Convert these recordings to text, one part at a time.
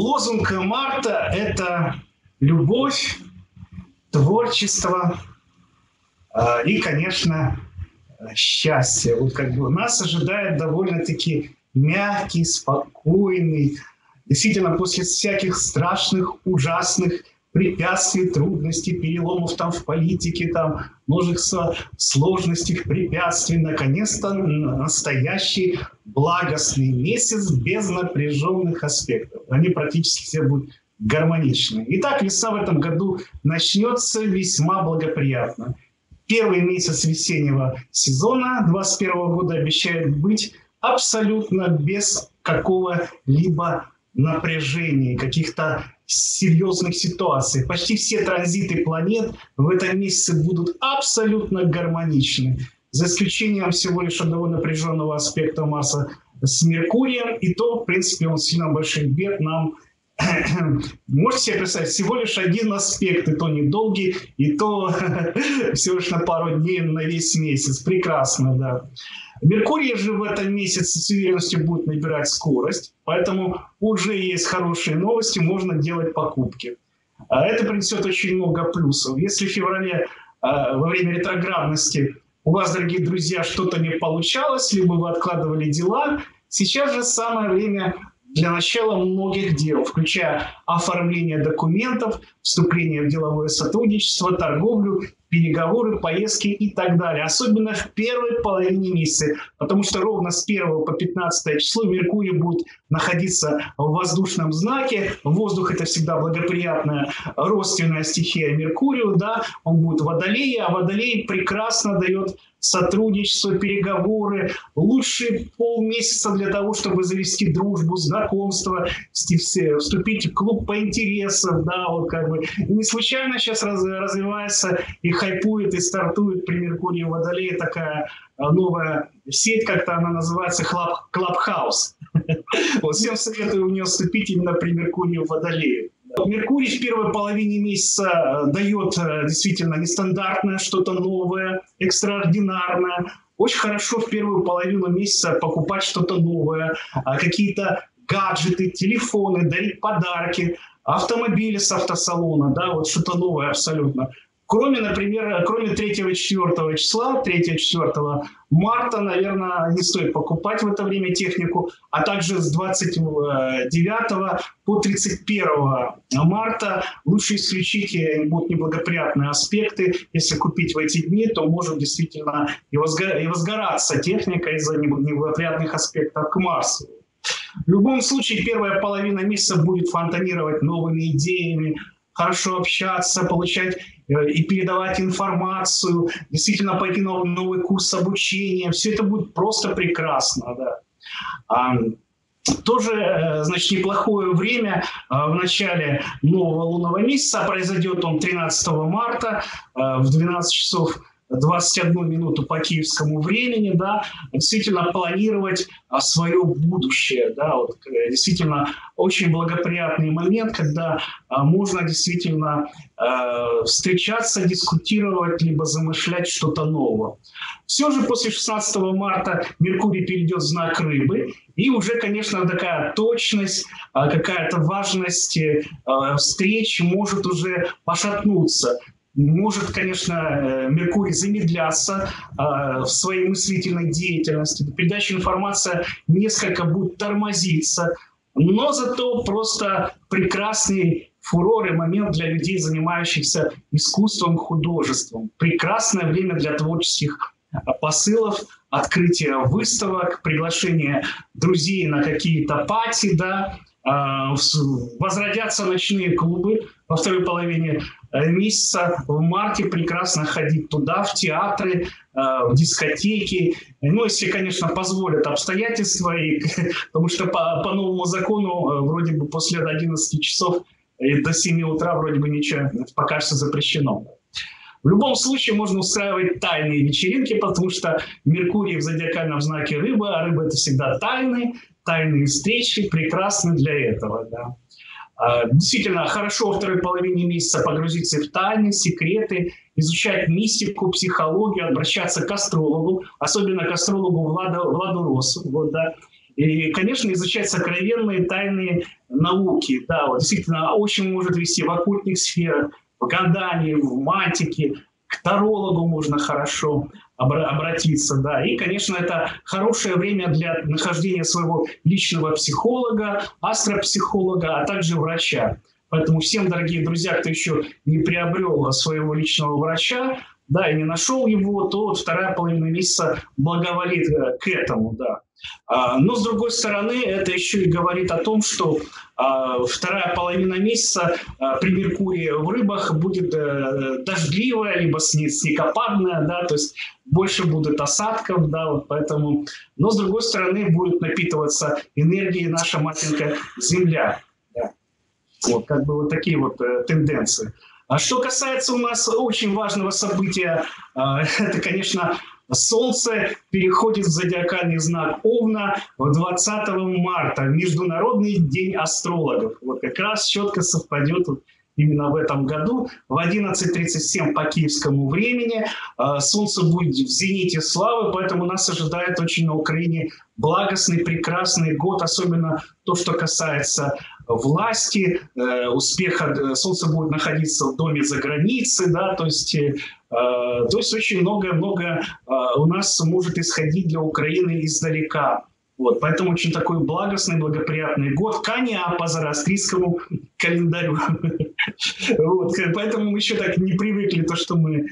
лозунг марта – это любовь, творчество э, и, конечно, счастье. Вот как бы нас ожидает довольно-таки мягкий, спокойный, действительно после всяких страшных, ужасных препятствий, трудностей, переломов там в политике, там множество сложностей, препятствий. Наконец-то настоящий благостный месяц без напряженных аспектов. Они практически все будут гармоничны. Итак, весна в этом году начнется весьма благоприятно. Первый месяц весеннего сезона 2021 года обещает быть абсолютно без какого-либо напряжения, каких-то серьезных ситуаций. Почти все транзиты планет в этом месяце будут абсолютно гармоничны, за исключением всего лишь одного напряженного аспекта Марса с Меркурием, и то, в принципе, он сильно больших бед нам Можете себе представить, всего лишь один аспект, и то недолгий, и то всего лишь на пару дней на весь месяц. Прекрасно, да. Меркурий же в этом месяце с уверенностью будет набирать скорость, поэтому уже есть хорошие новости, можно делать покупки. А это принесет очень много плюсов. Если в феврале а, во время ретроградности у вас, дорогие друзья, что-то не получалось, либо вы откладывали дела, сейчас же самое время для начала многих дел, включая оформление документов, вступление в деловое сотрудничество, торговлю, переговоры, поездки и так далее. Особенно в первой половине месяца, потому что ровно с 1 по 15 число Меркурий будет находиться в воздушном знаке. Воздух – это всегда благоприятная родственная стихия Меркурию, да, он будет в Водолее, а Водолей прекрасно дает сотрудничество, переговоры, лучшие полмесяца для того, чтобы завести дружбу, знакомство, вступить в клуб по интересам, да, вот как бы. не случайно сейчас раз, развивается и хайпует, и стартует при Меркурии Водолее такая а, новая сеть, как-то она называется, Клабхаус. Вот всем советую в нее вступить именно при Меркурии Водолее. Меркурий в первой половине месяца э, дает э, действительно нестандартное, что-то новое, экстраординарное. Очень хорошо в первую половину месяца покупать что-то новое, а какие-то гаджеты, телефоны, дарить подарки, автомобили с автосалона, да, вот что-то новое абсолютно. Кроме, например, кроме 3-4 числа, 3-4 марта, наверное, не стоит покупать в это время технику, а также с 29 по 31 марта лучше исключить будут неблагоприятные аспекты. Если купить в эти дни, то может действительно и, возгораться техника из-за неблагоприятных аспектов к Марсу. В любом случае, первая половина месяца будет фонтанировать новыми идеями, хорошо общаться, получать э, и передавать информацию, действительно пойти на новый курс обучения. Все это будет просто прекрасно. Да. Тоже, э, значит, неплохое время э, в начале нового лунного месяца. Произойдет он 13 марта в 12 часов 21 минуту по киевскому времени, да, действительно планировать а, свое будущее, да, вот, э, действительно очень благоприятный момент, когда а, можно действительно а, встречаться, дискутировать, либо замышлять что-то новое. Все же после 16 марта Меркурий перейдет в знак рыбы, и уже, конечно, такая точность, какая-то важность э, встреч может уже пошатнуться может, конечно, э, Меркурий замедляться э, в своей мыслительной деятельности, передача информации несколько будет тормозиться, но зато просто прекрасный фурор и момент для людей, занимающихся искусством, художеством. Прекрасное время для творческих э, посылов, открытия выставок, приглашения друзей на какие-то пати, да, возродятся ночные клубы во второй половине Э, месяца в марте прекрасно ходить туда, в театры, э, в дискотеки. Ну, если, конечно, позволят обстоятельства, и, потому что по, по новому закону э, вроде бы после 11 часов и до 7 утра вроде бы ничего пока что запрещено. В любом случае можно устраивать тайные вечеринки, потому что Меркурий в зодиакальном знаке рыбы, а рыба это всегда тайны, тайные встречи прекрасны для этого. Да. А, действительно, хорошо во второй половине месяца погрузиться в тайны, секреты, изучать мистику, психологию, обращаться к астрологу, особенно к астрологу Влада, Владу Росу. Вот, да. И, конечно, изучать сокровенные тайные науки. Да, вот действительно, очень может вести в оккультных сферах, в гадании, в матике, к тарологу можно хорошо обратиться, да. И, конечно, это хорошее время для нахождения своего личного психолога, астропсихолога, а также врача. Поэтому всем, дорогие друзья, кто еще не приобрел своего личного врача, да, и не нашел его, то вот вторая половина месяца благоволит э, к этому, да. А, но, с другой стороны, это еще и говорит о том, что а, вторая половина месяца при Меркурии в рыбах будет э, дождливая, либо снегопадная, да, то есть больше будет осадков, да, вот поэтому... Но, с другой стороны, будет напитываться энергией наша маленькая Земля. Да. Вот, как бы вот такие вот э, тенденции. А что касается у нас очень важного события, это, конечно, Солнце переходит в зодиакальный знак Овна 20 марта, Международный день астрологов. Вот как раз четко совпадет именно в этом году. В 11.37 по киевскому времени а, Солнце будет в зените славы, поэтому нас ожидает очень на Украине благостный, прекрасный год, особенно то, что касается власти, э, успеха. Э, Солнце будет находиться в доме за границей, да, то есть э, то есть очень много-много у нас может исходить для Украины издалека. Вот, поэтому очень такой благостный, благоприятный год коня по зороастрийскому календарю. Вот, поэтому мы еще так не привыкли, то, что мы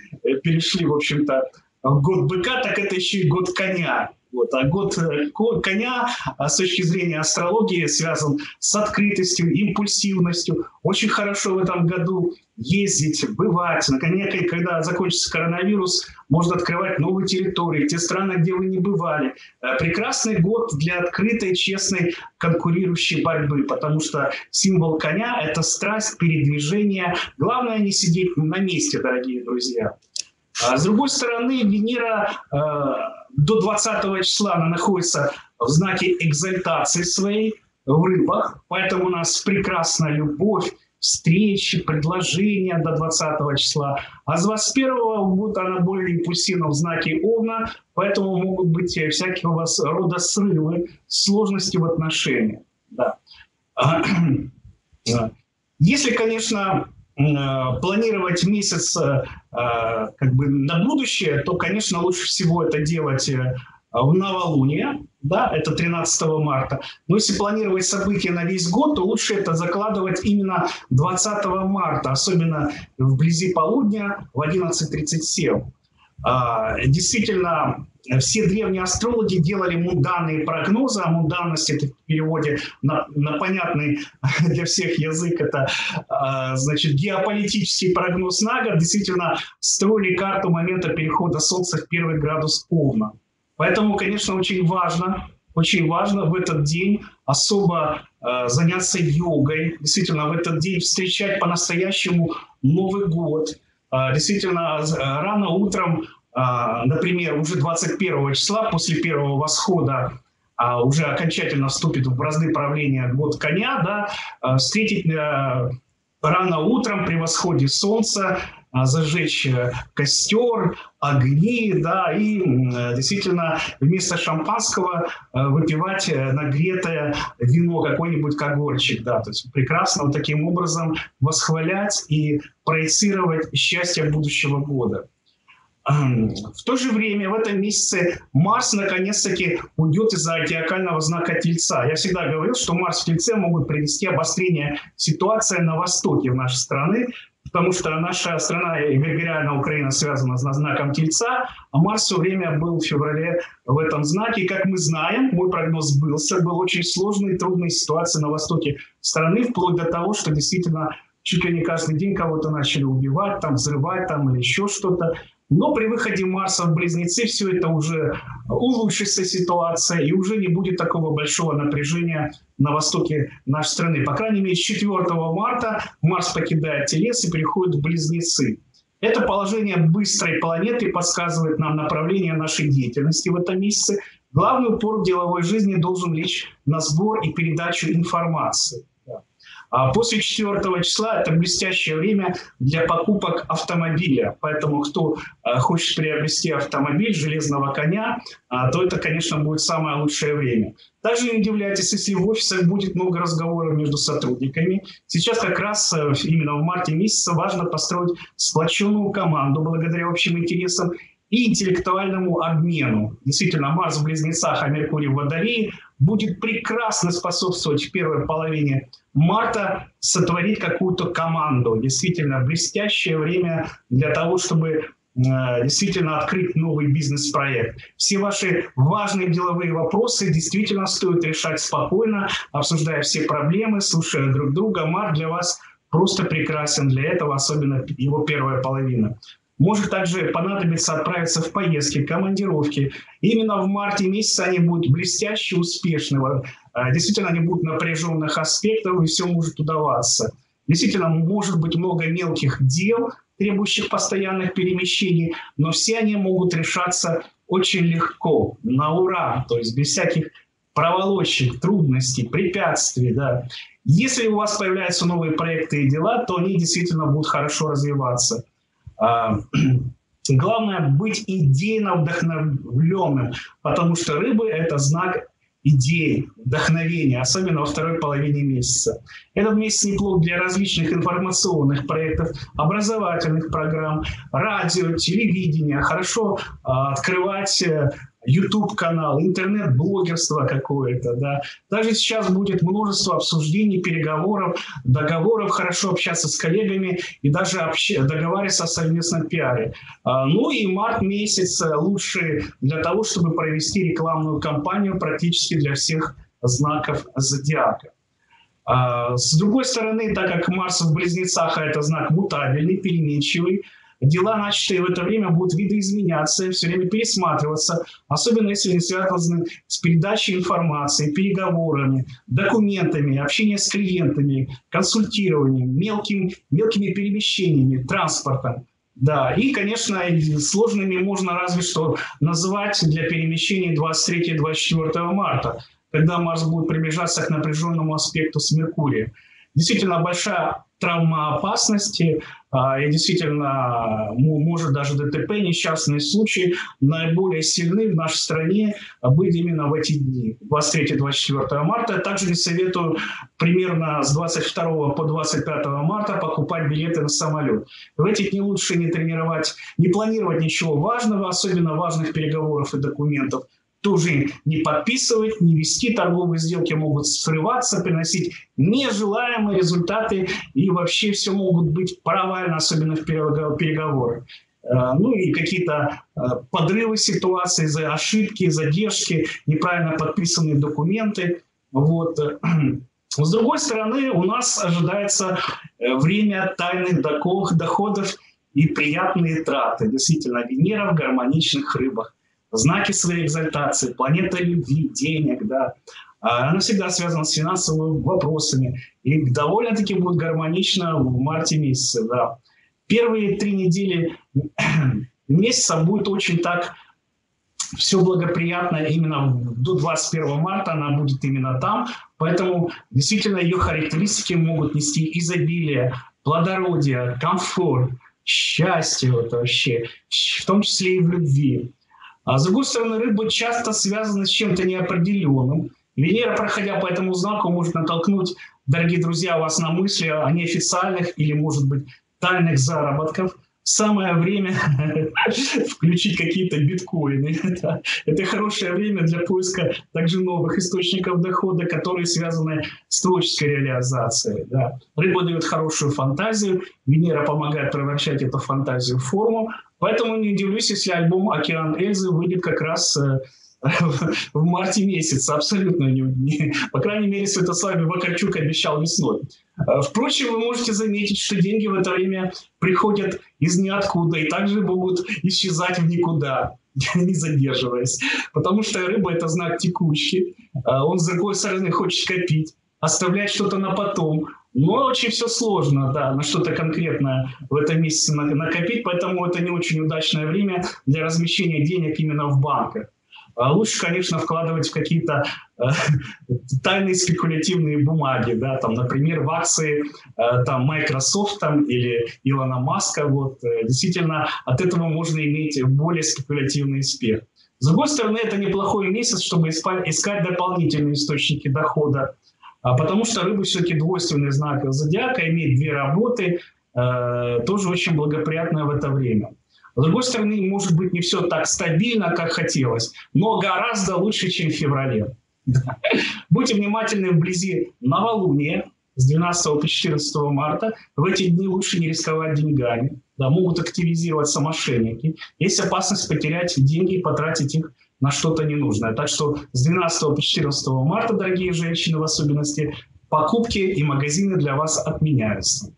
перешли, в общем-то, год быка, так это еще и год коня. Вот. А год э, коня а с точки зрения астрологии связан с открытостью, импульсивностью. Очень хорошо в этом году ездить, бывать. Наконец, когда закончится коронавирус, можно открывать новые территории, те страны, где вы не бывали. Э, прекрасный год для открытой, честной, конкурирующей борьбы, потому что символ коня – это страсть, передвижение. Главное не сидеть на месте, дорогие друзья. А с другой стороны, Венера э, до 20 числа она находится в знаке экзальтации своей в рыбах, поэтому у нас прекрасная любовь, встречи, предложения до 20 числа. А с 21 будет она более импульсивна в знаке Овна, поэтому могут быть всякие у вас рода срывы, сложности в отношениях. Да. Если, конечно, Э, планировать месяц э, как бы на будущее, то, конечно, лучше всего это делать э, в новолуние, да, это 13 марта. Но если планировать события на весь год, то лучше это закладывать именно 20 марта, особенно вблизи полудня в 11.37. А, действительно, все древние астрологи делали муданные прогнозы, а муданность это в переводе на, на понятный для всех язык, это а, значит геополитический прогноз на год, действительно строили карту момента перехода Солнца в первый градус Овна. Поэтому, конечно, очень важно, очень важно в этот день особо э, заняться йогой, действительно в этот день встречать по-настоящему Новый год, а, действительно, рано утром, например, уже 21 числа после первого восхода а, уже окончательно вступит в бразды правления год коня, да, встретить э, рано утром при восходе солнца а, зажечь э, костер, огни, да, и действительно вместо шампанского э, выпивать нагретое вино, какой-нибудь когорчик, да, то есть прекрасно вот таким образом восхвалять и проецировать счастье будущего года. В то же время в этом месяце Марс наконец-таки уйдет из зодиакального знака Тельца. Я всегда говорил, что Марс в Тельце могут привести обострение ситуации на востоке в нашей страны, потому что наша страна, эгрегориальная Украина, связана с знаком Тельца, а Марс все время был в феврале в этом знаке. И, как мы знаем, мой прогноз сбылся, был очень сложной, трудной ситуации на востоке страны, вплоть до того, что действительно чуть ли не каждый день кого-то начали убивать, там, взрывать там, или еще что-то. Но при выходе Марса в Близнецы все это уже улучшится ситуация, и уже не будет такого большого напряжения на востоке нашей страны. По крайней мере, с 4 марта Марс покидает Телес и приходит в Близнецы. Это положение быстрой планеты подсказывает нам направление нашей деятельности в этом месяце. Главный упор в деловой жизни должен лечь на сбор и передачу информации. А после 4 числа это блестящее время для покупок автомобиля. Поэтому кто э, хочет приобрести автомобиль, железного коня, а, то это, конечно, будет самое лучшее время. Также не удивляйтесь, если в офисах будет много разговоров между сотрудниками. Сейчас как раз э, именно в марте месяце важно построить сплоченную команду благодаря общим интересам и интеллектуальному обмену. Действительно, Марс в Близнецах, а Меркурий в Водолее будет прекрасно способствовать в первой половине марта сотворить какую-то команду. Действительно, блестящее время для того, чтобы э, действительно открыть новый бизнес-проект. Все ваши важные деловые вопросы действительно стоит решать спокойно, обсуждая все проблемы, слушая друг друга. Март для вас просто прекрасен для этого, особенно его первая половина. Может также понадобиться отправиться в поездки, командировки. Именно в марте месяце они будут блестяще, успешны. А, действительно, они будут напряженных аспектов, и все может удаваться. Действительно, может быть много мелких дел, требующих постоянных перемещений, но все они могут решаться очень легко, на ура, то есть без всяких проволочек, трудностей, препятствий. Да. Если у вас появляются новые проекты и дела, то они действительно будут хорошо развиваться. А, главное быть идейно вдохновленным, потому что рыбы – это знак идей, вдохновения, особенно во второй половине месяца. Этот месяц неплох для различных информационных проектов, образовательных программ, радио, телевидения. Хорошо э, открывать э, YouTube-канал, интернет-блогерство какое-то, да. Даже сейчас будет множество обсуждений, переговоров, договоров, хорошо общаться с коллегами и даже общ... договариваться о совместном пиаре. А, ну и март месяц лучший для того, чтобы провести рекламную кампанию практически для всех знаков зодиака. А, с другой стороны, так как Марс в Близнецах, а это знак мутабельный, переменчивый, дела, начатые в это время, будут видоизменяться, все время пересматриваться, особенно если они связаны с передачей информации, переговорами, документами, общением с клиентами, консультированием, мелким, мелкими перемещениями, транспортом. Да, и, конечно, сложными можно разве что называть для перемещений 23-24 марта, когда Марс будет приближаться к напряженному аспекту с Меркурием. Действительно, большая травма опасности, а, и действительно, может даже ДТП, несчастные случаи наиболее сильны в нашей стране быть именно в эти дни, 23-24 марта. Также не советую примерно с 22 по 25 марта покупать билеты на самолет. В эти дни лучше не тренировать, не планировать ничего важного, особенно важных переговоров и документов – тоже не подписывать, не вести торговые сделки могут срываться, приносить нежелаемые результаты и вообще все могут быть провально, особенно в переговорах. Э, ну и какие-то э, подрывы ситуации, за ошибки, задержки, неправильно подписанные документы. Вот. С другой стороны, у нас ожидается э, время тайных доходов и приятные траты. Действительно, Венера в гармоничных рыбах знаки своей экзальтации, планета любви, денег, да, а она всегда связана с финансовыми вопросами и довольно-таки будет гармонично в марте месяце, да. Первые три недели месяца будет очень так все благоприятно именно до 21 марта, она будет именно там, поэтому действительно ее характеристики могут нести изобилие, плодородие, комфорт, счастье вот вообще, в том числе и в любви. А с другой стороны, рыба часто связана с чем-то неопределенным. Венера, проходя по этому знаку, может натолкнуть, дорогие друзья, вас на мысли о неофициальных или, может быть, тайных заработках – самое время включить какие-то биткоины. Это, это хорошее время для поиска также новых источников дохода, которые связаны с творческой реализацией. Да. Рыба дает хорошую фантазию, Венера помогает превращать эту фантазию в форму, поэтому не удивлюсь, если альбом «Океан Эльзы» выйдет как раз э, в марте месяце, абсолютно не, не по крайней мере, Святослав Вакарчук обещал весной. Э, впрочем, вы можете заметить, что деньги в это время приходят из ниоткуда и также могут исчезать в никуда, не задерживаясь. Потому что рыба – это знак текущий. Э, он, с другой стороны, хочет копить, оставлять что-то на потом. Но очень все сложно, да, на что-то конкретное в этом месяце накопить, поэтому это не очень удачное время для размещения денег именно в банках. А лучше, конечно, вкладывать в какие-то э, тайные спекулятивные бумаги, да, там, например, в акции э, там, Microsoft там, или Илона Маска. Вот, э, действительно, от этого можно иметь более спекулятивный успех. С другой стороны, это неплохой месяц, чтобы искать дополнительные источники дохода, а потому что рыба все-таки двойственный знак зодиака, имеет две работы, тоже очень благоприятное в это время. С другой стороны, может быть, не все так стабильно, как хотелось, но гораздо лучше, чем в феврале. Будьте внимательны вблизи новолуния с 12 по 14 марта. В эти дни лучше не рисковать деньгами. Да, могут активизироваться мошенники. Есть опасность потерять деньги и потратить их на что-то ненужное. Так что с 12 по 14 марта, дорогие женщины в особенности, покупки и магазины для вас отменяются.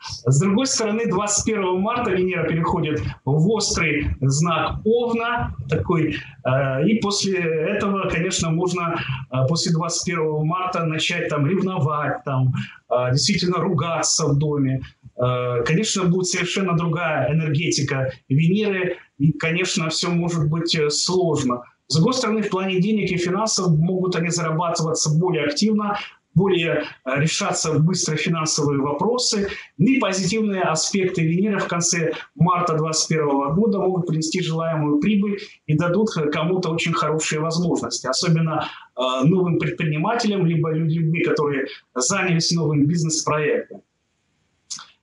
С другой стороны, 21 марта Венера переходит в острый знак Овна, такой, э, и после этого, конечно, можно э, после 21 марта начать там ревновать, там, э, действительно ругаться в доме. Конечно, будет совершенно другая энергетика Венеры, и, конечно, все может быть сложно. С другой стороны, в плане денег и финансов могут они зарабатываться более активно, более э, решаться быстро финансовые вопросы. И позитивные аспекты Венеры в конце марта 2021 года могут принести желаемую прибыль и дадут кому-то очень хорошие возможности. Особенно э, новым предпринимателям, либо людьми, которые занялись новым бизнес-проектом.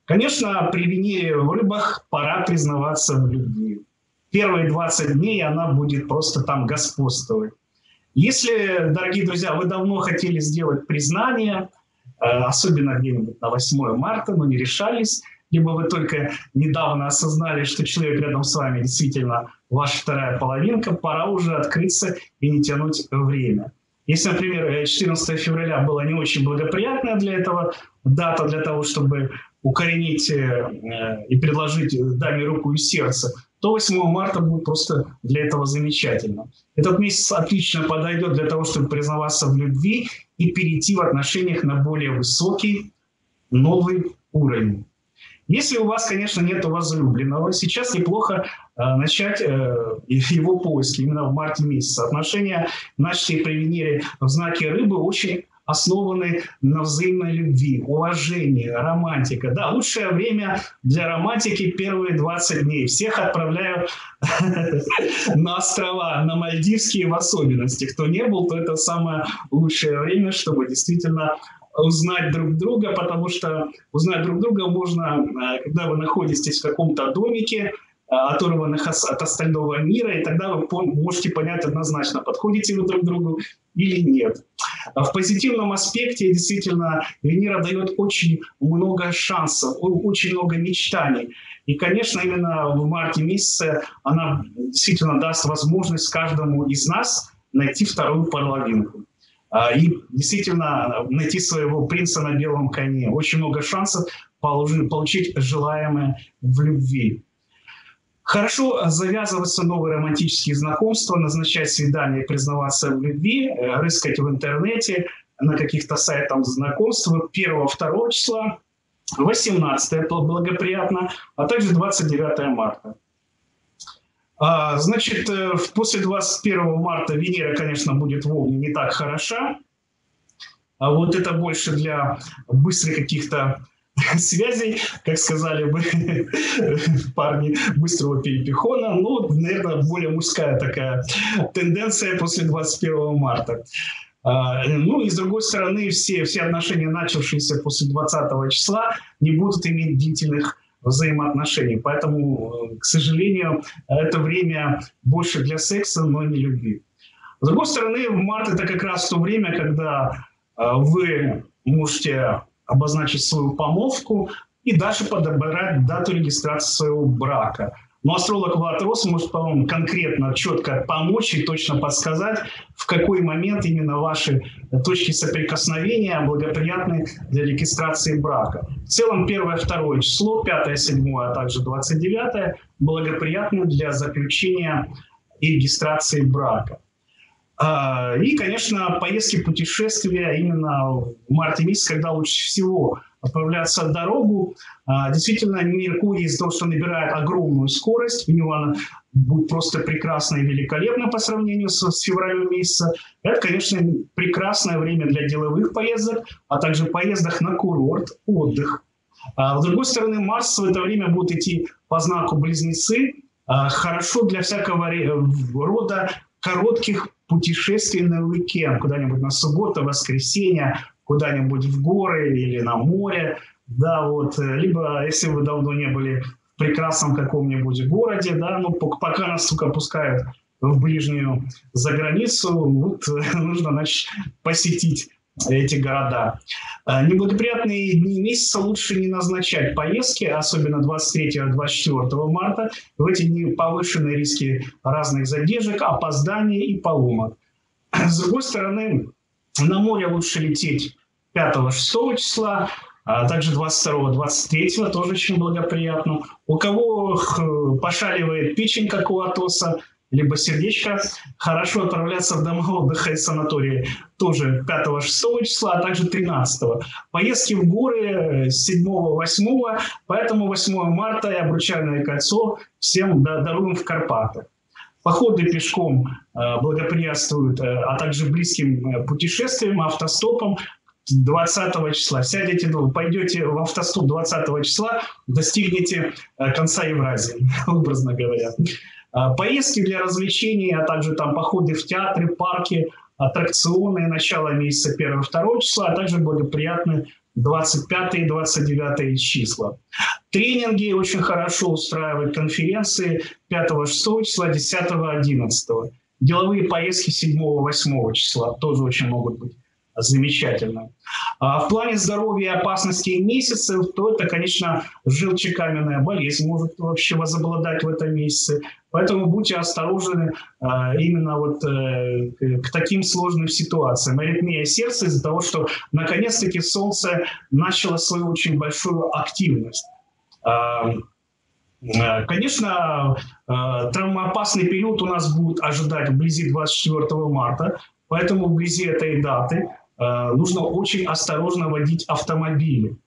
Конечно, при Венере в рыбах пора признаваться в любви. Первые 20 дней она будет просто там господствовать. Если, дорогие друзья, вы давно хотели сделать признание, э, особенно где-нибудь на 8 марта, но не решались, либо вы только недавно осознали, что человек рядом с вами действительно ваша вторая половинка, пора уже открыться и не тянуть время. Если, например, 14 февраля была не очень благоприятная для этого дата, для того, чтобы укоренить э, и предложить даме руку и сердце, то 8 марта будет просто для этого замечательно. Этот месяц отлично подойдет для того, чтобы признаваться в любви и перейти в отношениях на более высокий новый уровень. Если у вас, конечно, нет возлюбленного, сейчас неплохо э, начать э, его поиски именно в марте месяце. Отношения, начатые при Венере в знаке рыбы, очень основаны на взаимной любви, уважении, романтика. Да, лучшее время для романтики первые 20 дней. Всех отправляю на острова, на Мальдивские в особенности. Кто не был, то это самое лучшее время, чтобы действительно узнать друг друга, потому что узнать друг друга можно, э, когда вы находитесь в каком-то домике, оторванных от остального мира, и тогда вы можете понять однозначно, подходите вы друг другу или нет. А в позитивном аспекте действительно Венера дает очень много шансов, очень много мечтаний. И, конечно, именно в марте месяце она действительно даст возможность каждому из нас найти вторую половинку. А, и действительно найти своего принца на белом коне. Очень много шансов получить желаемое в любви. Хорошо завязываться новые романтические знакомства, назначать свидания, признаваться в любви, э, рыскать в интернете, на каких-то сайтах знакомств 1-2 числа, 18 благоприятно, а также 29 марта. А, значит, э, после 21 марта Венера, конечно, будет в не так хороша. А вот это больше для быстрых каких-то связей, как сказали бы парни быстрого перепихона. Ну, наверное, более мужская такая тенденция после 21 марта. А, ну и с другой стороны, все, все отношения, начавшиеся после 20 числа, не будут иметь длительных взаимоотношений. Поэтому, к сожалению, это время больше для секса, но не любви. С другой стороны, март это как раз то время, когда а, вы можете обозначить свою помолвку и дальше подобрать дату регистрации своего брака. Но астролог Влад Рос может вам конкретно, четко помочь и точно подсказать, в какой момент именно ваши точки соприкосновения благоприятны для регистрации брака. В целом, первое, второе число, пятое, седьмое, а также двадцать девятое благоприятны для заключения и регистрации брака. А, и, конечно, поездки, путешествия именно в марте месяце, когда лучше всего отправляться в дорогу. А, действительно, Меркурий из-за того, что набирает огромную скорость, у него она будет просто прекрасно и великолепно по сравнению с, с февралем месяца. Это, конечно, прекрасное время для деловых поездок, а также поездок на курорт, отдых. А, с другой стороны, Марс в это время будет идти по знаку Близнецы. А, хорошо для всякого рода коротких путешествий на уикенд, куда-нибудь на субботу, воскресенье, куда-нибудь в горы или на море. Да, вот. Либо, если вы давно не были в прекрасном каком-нибудь городе, да, ну, пока нас только пускают в ближнюю за границу, вот нужно значит, посетить эти города. А, неблагоприятные дни месяца лучше не назначать поездки, особенно 23-24 марта. В эти дни повышенные риски разных задержек, опозданий и поломок. С другой стороны, на море лучше лететь 5-6 числа, а также 22-23 тоже очень благоприятно. У кого пошаливает печень, как у Атоса, либо сердечко, хорошо отправляться в дома отдыха и санатории тоже 5-6 числа, а также 13 -го. Поездки в горы 7-8, поэтому 8 марта и обручальное кольцо всем даруем в Карпаты. Походы пешком э, благоприятствуют, э, а также близким э, путешествиям, автостопом 20 числа. Сядете, ну, пойдете в автостоп 20 числа, достигнете конца Евразии, образно говоря. Поездки для развлечений, а также там походы в театры, парки, аттракционы начало месяца 1-2 числа, а также благоприятны 25 и 29 числа. Тренинги очень хорошо устраивают конференции 5-6 числа, 10-11. Деловые поездки 7-8 числа тоже очень могут быть замечательно. А в плане здоровья и опасности месяцев, то это, конечно, желчекаменная болезнь может вообще возобладать в этом месяце. Поэтому будьте осторожны а, именно вот э, к таким сложным ситуациям. Аритмия сердца из-за того, что наконец-таки Солнце начало свою очень большую активность. А, а Конечно, травмоопасный период у нас будет ожидать вблизи 24 марта, поэтому вблизи этой даты Э, нужно очень осторожно водить автомобили.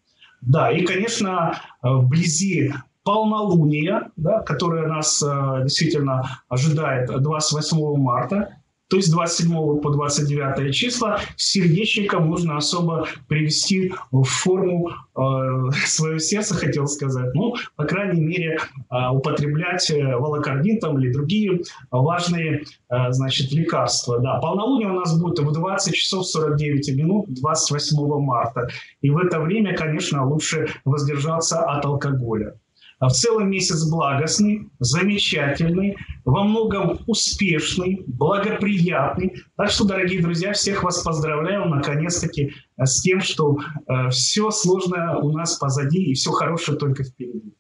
Да, и, конечно, э, вблизи полнолуния, да, которое нас э, действительно ожидает 28 марта, то есть 27 по 29 числа сердечникам нужно особо привести в форму э, свое сердце, хотел сказать. Ну, по крайней мере, э, употреблять э, волокордин там, или другие важные э, значит, лекарства. Да, полнолуние у нас будет в 20 часов 49 минут 28 марта. И в это время, конечно, лучше воздержаться от алкоголя. А в целом месяц благостный, замечательный, во многом успешный, благоприятный. Так что, дорогие друзья, всех вас поздравляю наконец-таки с тем, что э, все сложное у нас позади и все хорошее только впереди.